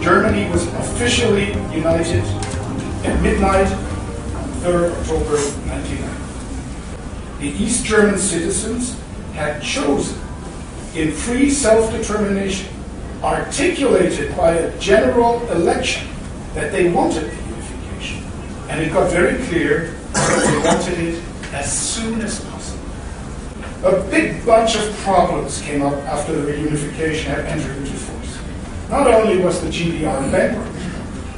Germany was officially united at midnight on 3rd October 1990. The East German citizens had chosen in free self-determination, articulated by a general election, that they wanted the unification. And it got very clear that they wanted it as soon as possible. A big bunch of problems came up after the reunification had entered into force. Not only was the GDR bankrupt,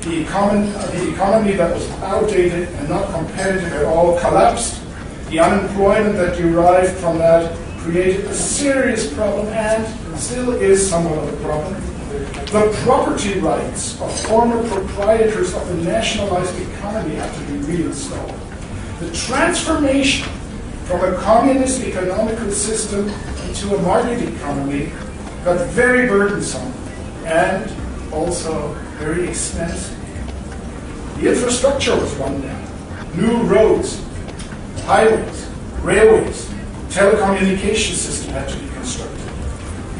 the economy, the economy that was outdated and not competitive at all collapsed. The unemployment that derived from that created a serious problem and still is somewhat of a problem. The property rights of former proprietors of the nationalized economy had to be reinstalled. The transformation from a communist economical system into a market economy got very burdensome and also very expensive. The infrastructure was run down. New roads, highways, railways, telecommunication system had to be constructed.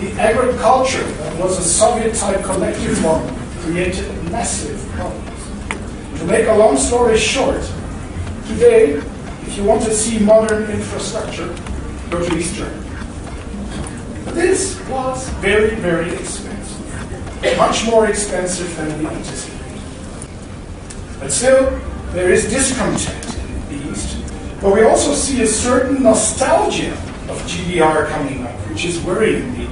The agriculture that was a Soviet-type collective model created massive problems. To make a long story short, today, if you want to see modern infrastructure, go to East Germany. This was very, very expensive. Much more expensive than we anticipated. But still, there is discontent in the East. But we also see a certain nostalgia of GDR coming up, which is worrying me.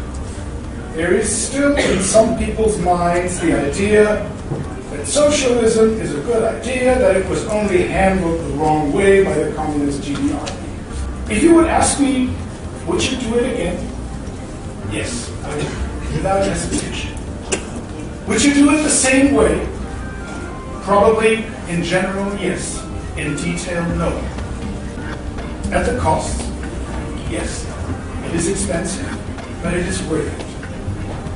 There is still in some people's minds the idea socialism is a good idea, that it was only handled the wrong way by the communist GDR. If you would ask me, would you do it again? Yes, I would, without hesitation. Would you do it the same way? Probably in general, yes. In detail, no. At the cost, yes. It is expensive, but it is worth it.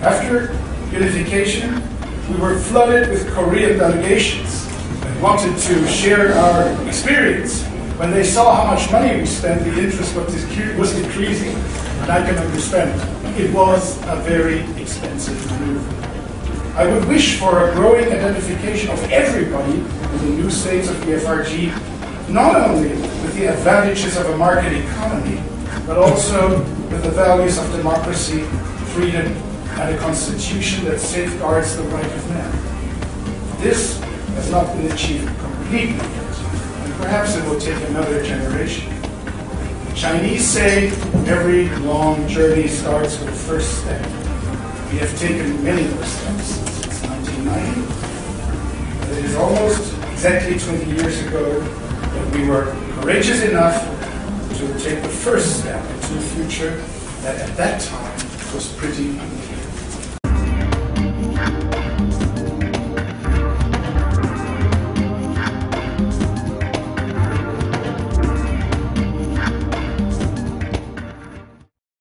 After unification, we were flooded with Korean delegations that wanted to share our experience. When they saw how much money we spent, the interest was decreasing, and I can understand. It was a very expensive move. I would wish for a growing identification of everybody in the new states of the FRG, not only with the advantages of a market economy, but also with the values of democracy, freedom, and a constitution that safeguards the right of man. This has not been achieved completely yet, and perhaps it will take another generation. Chinese say every long journey starts with the first step. We have taken many more steps since 1990. But it is almost exactly 20 years ago that we were courageous enough to take the first step into a future that at that time was pretty.